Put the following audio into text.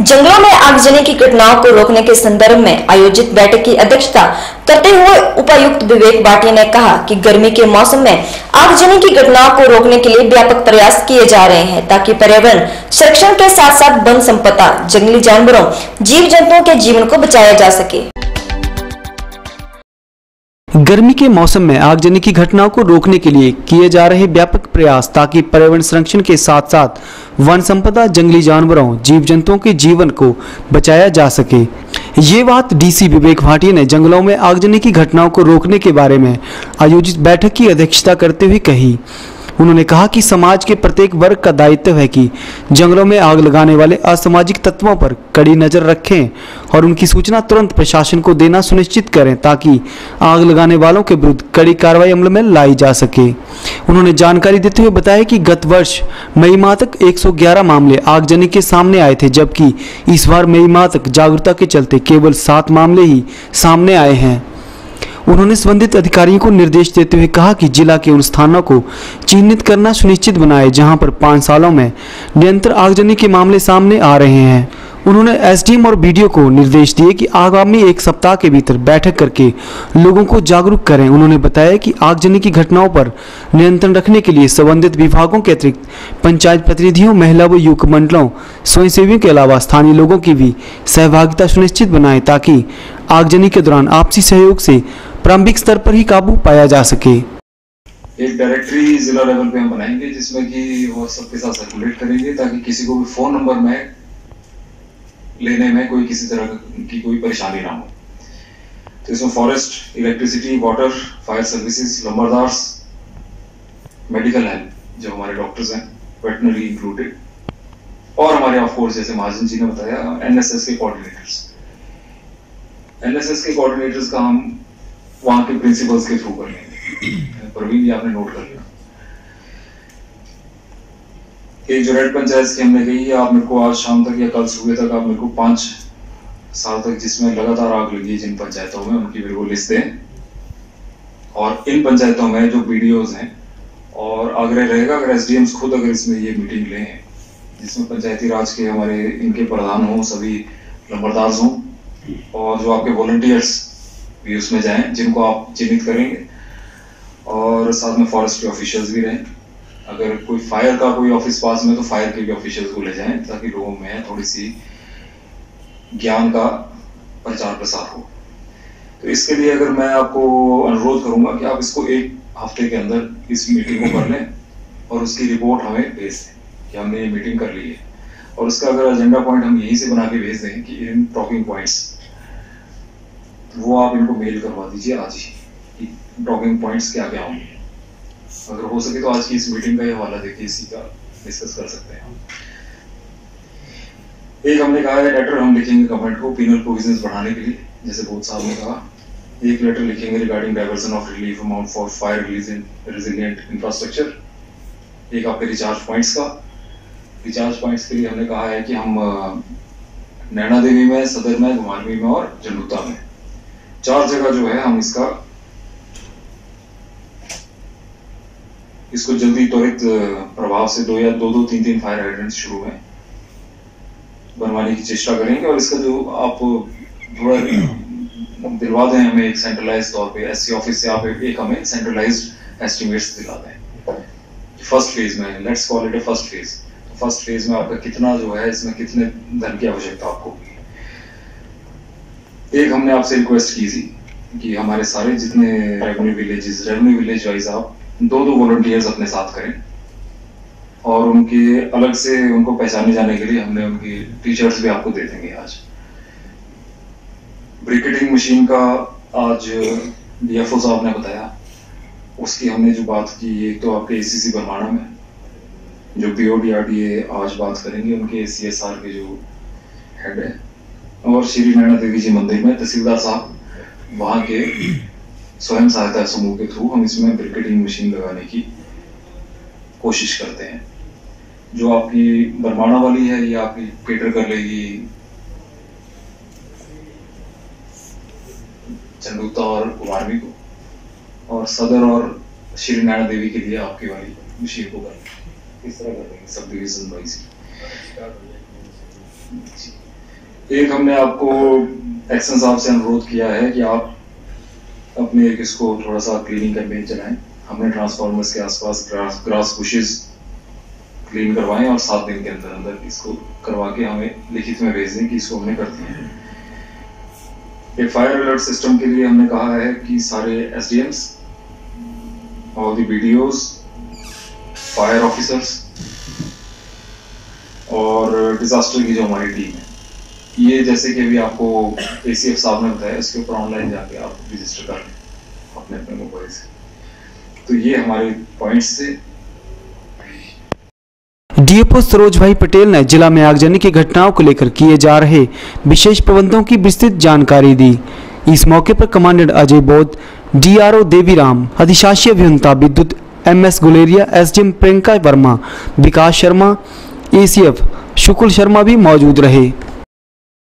जंगलों में आगजनी की घटनाओं को रोकने के संदर्भ में आयोजित बैठक की अध्यक्षता करते हुए उपायुक्त विवेक बाटी ने कहा कि गर्मी के मौसम में आगजनी की घटनाओं को रोकने के लिए व्यापक प्रयास किए जा रहे हैं ताकि पर्यावरण, संरक्षण के साथ साथ वन संपदा, जंगली जानवरों जीव जंतुओं के जीवन को बचाया जा सके। गर्मी के मौसम में आगजनी की घटनाओं को रोकने के लिए किए जा रहे व्यापक प्रयास ताकि पर्यावरण संरक्षण के साथ साथ वन संपदा, जंगली जानवरों जीव जंतुओं के जीवन को बचाया जा सके। ये बात डीसी विवेक भाटी ने जंगलों में आगजनी की घटनाओं को रोकने के बारे में आयोजित बैठक की अध्यक्षता करते हुए कही। उन्होंने कहा कि समाज के प्रत्येक वर्ग का दायित्व है कि जंगलों में आग लगाने वाले असामाजिक तत्वों पर कड़ी नज़र रखें और उनकी सूचना तुरंत प्रशासन को देना सुनिश्चित करें ताकि आग लगाने वालों के विरुद्ध कड़ी कार्रवाई अमल में लाई जा सके। उन्होंने जानकारी देते हुए बताया कि गत वर्ष मई माह तक 111 मामले आगजनी के सामने आए थे, जबकि इस बार मई माह तक जागरूकता के चलते केवल सात मामले ही सामने आए हैं। उन्होंने संबंधित अधिकारियों को निर्देश देते हुए कहा कि जिला के उन स्थानों को चिन्हित करना सुनिश्चित बनाए, जहाँ पर पाँच सालों में निरंतर आगजनी के मामले सामने आ रहे हैं। उन्होंने एसडीएम और बीडीओ को निर्देश दिए कि आगामी एक सप्ताह के भीतर बैठक करके लोगों को जागरूक करें। उन्होंने बताया कि आगजनी की घटनाओं पर नियंत्रण रखने के लिए संबंधित विभागों के अतिरिक्त पंचायत प्रतिनिधियों, महिला व युवक मंडलों, स्वयंसेवियों के अलावा स्थानीय लोगों की भी सहभागिता सुनिश्चित बनाए, ताकि आगजनी के दौरान आपसी सहयोग से प्रारंभिक स्तर पर ही काबू पाया जा सके। एक डायरेक्टरी जिला लेवल पे हम बनाएँगे, जिसमें कि वो सबके साथ सर्कुलेट करेंगे, ताकि किसी को भी फ़ोन नंबर में लेने में कोई किसी तरह की कोई परेशानी ना हो। तो इसमें forest electricity water fire services लंबरदार्स medical help जो हमारे डॉक्टर्स हैं वेटनरी इंक्लूडेड और हमारे ऑफ़ कोर्स जैसे महाजन जी ने बताया एनएसएस के कोऑर्डिनेटर्स एनएसएस के कोऑर्डिनेटर्स का हम वहाँ के प्रिंसिपल्स के थ्रू कर लेंगे प्रवीण जी, आपने नोट कर लिया एक जो रेड पंचायत की हमने कही है आप मेरे को आज शाम तक या कल सुबह तक आप मेरे को पाँच साल तक जिसमें लगातार आग लगी जिन पंचायतों में, उनकी मेरे को लिस्ट दें। और इन पंचायतों में जो बीडीओज हैं, और आग्रह रहेगा, अगर एसडीएम्स खुद अगर इसमें ये मीटिंग लें, जिसमें पंचायती राज के हमारे, इनके प्रधान हों, सभी नंबरदार हों, और जो आपके वॉलंटियर्स भी उसमें जाएँ, जिनको आप चिन्हित करेंगे। और साथ में फॉरेस्ट के ऑफिशियल्स भी रहें। अगर कोई फायर का कोई ऑफ़िस पास में तो फायर के भी ऑफिशियल्स को ले जाएँ, ताकि लोगों में थोड़ी सी ज्ञान का प्रचार प्रसार हो। तो इसके लिए अगर मैं आपको अनुरोध करूँगा कि आप इसको एक हफ़्ते के अंदर इस मीटिंग को कर लें, और उसकी रिपोर्ट हमें भेज दें कि हमने ये मीटिंग कर ली है। और उसका अगर एजेंडा पॉइंट हम यहीं से बना के भेज दें कि इन टॉकिंग पॉइंट्स वो आप इनको मेल करवा दीजिए, आज ही। टॉकिंग पॉइंट्स क्या क्या होंगे। अगर हो सके तो आज की इस मीटिंग का ये हवाला देखिए इसी का डिस्कस कर सकते हैं एक हमने कहा है लेटर हम लिखेंगे गवर्नमेंट को पीनल प्रोविज़न बढ़ाने के लिए। जैसे बहुत साहब ने कहा, एक लेटर लिखेंगे regarding diversion of relief amount for fire resilient infrastructure एक आपके रिचार्ज पॉइंट्स का। रिचार्ज पॉइंट्स के लिए हमने कहा है कि हम नैना देवी में, सदर में, घुमारवी में और जनुता में। चार जगह जो है हम इसका, इसको जल्दी त्वरित प्रभाव से दो या दो दो तीन तीन फायर हाइड्रेंट शुरू में बनवाने की चेष्टा करेंगे और इसका जो आप, थोड़ा दिलवा दें हमें एक सेंट्रलाइज तौर पे। एससी ऑफ़िस से आप एक हमें सेंट्रलाइज्ड एस्टिमेट्स दिला दें फ़र्स्ट फ़ेज़ में let's call it a first phase first phase में आपका कितना जो है, इसमें कितने धन की आवश्यकता आपको होगी? एक हमने आपसे रिक्वेस्ट की थी कि हमारे सारे जितने revenue villages revenue village wise आप दो दो वॉलंटियर्स अपने साथ करें। और उनके अलग से उनको पहचाने जाने के लिए हमने उनकी टीचर्स भी आपको दे देंगे आज। ब्रिकेटिंग मशीन का आज डीएफओ साहब ने बताया। उसकी हमने जो बात की, एक तो आपके एसीसी बरमाना में, जो पीओडीआरडीए आज बात करेंगे, उनके सीएसआर के जो हेड है। और श्री नैना देवी जी मंदिर में तहसीलदार साहब, वहाँ के स्वयं सहायता समूह के थ्रू हम इसमें ब्रिकेटिंग मशीन लगाने की कोशिश करते हैं। जो आपकी बरमाना वाली है, ये आपकी केटर कर लेगी। चंदूता और कुमारवी को। और सदर और श्री नैना देवी के लिए आपकी वाली मशीन को कर किस तरह कर देंगे, सब डिविजन वाइज एक हमने आपको एक्शन साहब से अनुरोध किया है कि आप अपने एक इसको थोड़ा सा क्लीनिंग कैंपेन चलाएँ। हमने ट्रांसफार्मर्स के आसपास ग्रास ग्रास बुशेस क्लीन करवाएँ और सात दिन के अंदर अंदर इसको करवा के हमें लिखित में भेज दें कि इसको हमने कर दिया है। एक फायर अलर्ट सिस्टम के लिए हमने कहा है कि सारे एस डी एम्स और दी बीडीओज फायर ऑफिसर्स और डिजास्टर की जो हमारी टीम है। ये जैसे कि अभी आपको एसीएफ साहब ने बताया, इसके ऊपर ऑनलाइन जाके आप रजिस्टर कर लें अपने अपने मोबाइल से। तो ये हमारे पॉइंट्स थे। डीएफओ सरोज भाई पटेल ने जिला में आगजनी की घटनाओं को लेकर किए जा रहे विशेष प्रबंधों की विस्तृत जानकारी दी। इस मौके पर कमांडेंट अजय बोध, डीआरओ देवीराम, अधिशासी अभियंता विद्युत, M S Guleria, SDM Priyanka Verma, Vikas Sharma ACF Shukla Sharma भी मौजूद रहे।